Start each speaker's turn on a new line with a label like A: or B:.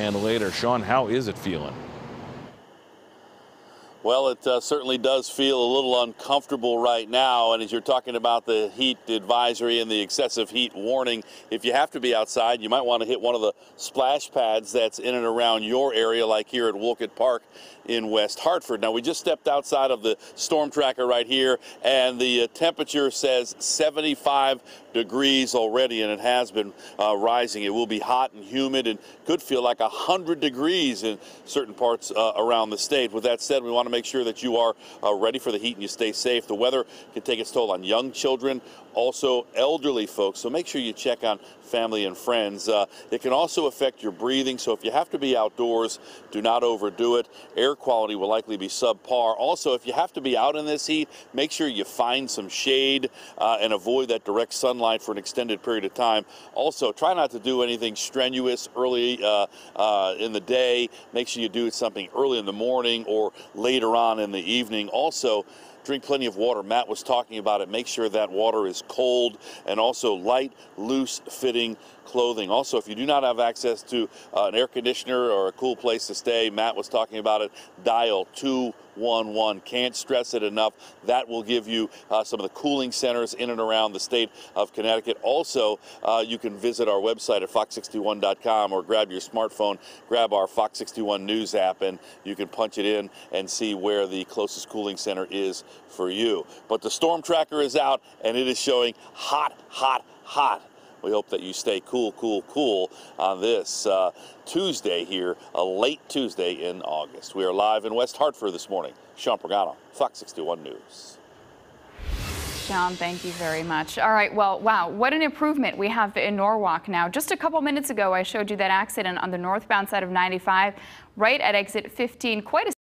A: And later, Sean, how is it feeling?
B: Well, it uh, certainly does feel a little uncomfortable right now. And as you're talking about the heat advisory and the excessive heat warning, if you have to be outside, you might want to hit one of the splash pads that's in and around your area, like here at Wolcott Park in West Hartford. Now, we just stepped outside of the storm tracker right here, and the uh, temperature says 75 degrees already, and it has been uh, rising. It will be hot and humid and could feel like 100 degrees in certain parts uh, around the state. With that said, we want to make sure that you are uh, ready for the heat and you stay safe. The weather can take its toll on young children, also elderly folks, so make sure you check on family and friends. Uh, it can also affect your breathing, so if you have to be outdoors, do not overdo it. Air quality will likely be subpar. Also, if you have to be out in this heat, make sure you find some shade uh, and avoid that direct sunlight for an extended period of time. Also, try not to do anything strenuous early uh, uh in the day. Make sure you do something early in the morning or later on in the evening. Also, drink plenty of water. Matt was talking about it. Make sure that water is cold and also light, loose fitting clothing. Also, if you do not have access to uh, an air conditioner or a cool place to stay, Matt was talking about it, dial 211. Can't stress it enough. That will give you uh, some of the cooling centers in and around the state of Connecticut. Also, uh, you can visit our website at fox61.com or grab your smartphone, grab our Fox 61 News app, and you can punch it in and see where the closest cooling center is for you. But the storm tracker is out and it is showing hot, hot, hot. We hope that you stay cool, cool, cool on this uh, Tuesday here, a late Tuesday in August. We are live in West Hartford this morning. Sean Pagano, Fox 61 News.
C: Sean, thank you very much. All right, well, wow, what an improvement we have in Norwalk now. Just a couple minutes ago, I showed you that accident on the northbound side of 95, right at exit 15. Quite a